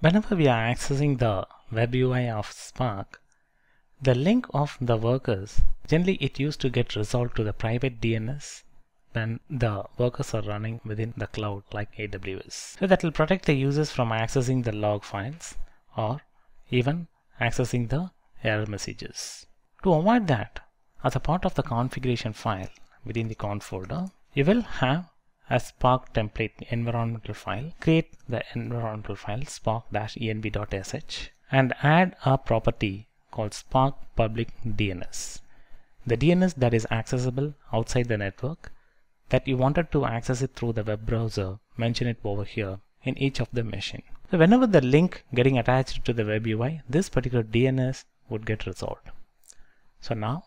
Whenever we are accessing the web UI of Spark, the link of the workers, generally it used to get resolved to the private DNS when the workers are running within the cloud like AWS. So that will protect the users from accessing the log files or even accessing the error messages. To avoid that, as a part of the configuration file within the conf folder, you will have a Spark template environmental file. Create the environmental file spark-env.sh and add a property called Spark Public DNS. The DNS that is accessible outside the network that you wanted to access it through the web browser, mention it over here in each of the machine. So whenever the link getting attached to the web UI, this particular DNS would get resolved. So now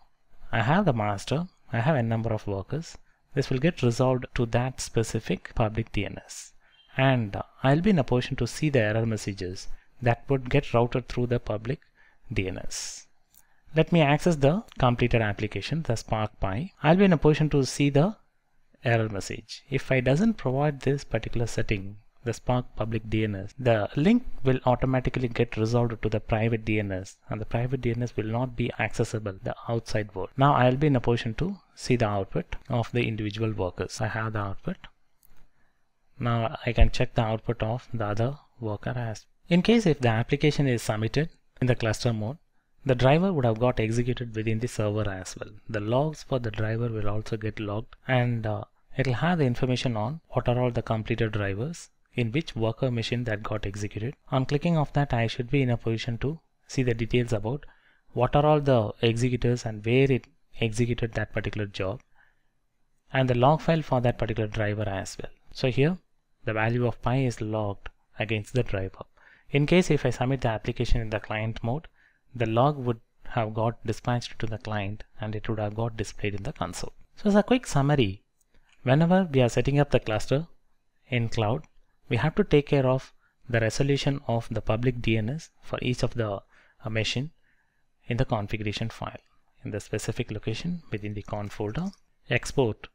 I have the master, I have a number of workers. This will get resolved to that specific public DNS. And I'll be in a position to see the error messages that would get routed through the public DNS. Let me access the completed application, the Spark Pi. I'll be in a position to see the error message. If I doesn't provide this particular setting, the Spark public DNS, the link will automatically get resolved to the private DNS and the private DNS will not be accessible the outside world. Now I'll be in a position to see the output of the individual workers. I have the output. Now I can check the output of the other worker as. In case if the application is submitted in the cluster mode, the driver would have got executed within the server as well. The logs for the driver will also get logged and uh, it will have the information on what are all the completed drivers in which worker machine that got executed. On clicking of that I should be in a position to see the details about what are all the executors and where it executed that particular job and the log file for that particular driver as well. So here the value of pi is logged against the driver. In case if I submit the application in the client mode, the log would have got dispatched to the client and it would have got displayed in the console. So as a quick summary, whenever we are setting up the cluster in cloud, we have to take care of the resolution of the public DNS for each of the uh, machine in the configuration file in the specific location within the conf folder, export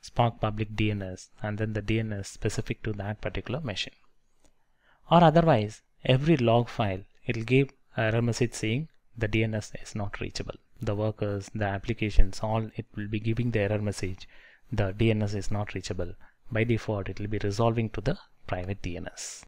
Spark public DNS and then the DNS specific to that particular machine. Or otherwise, every log file, it will give error message saying the DNS is not reachable. The workers, the applications, all it will be giving the error message the DNS is not reachable. By default, it will be resolving to the private DNS.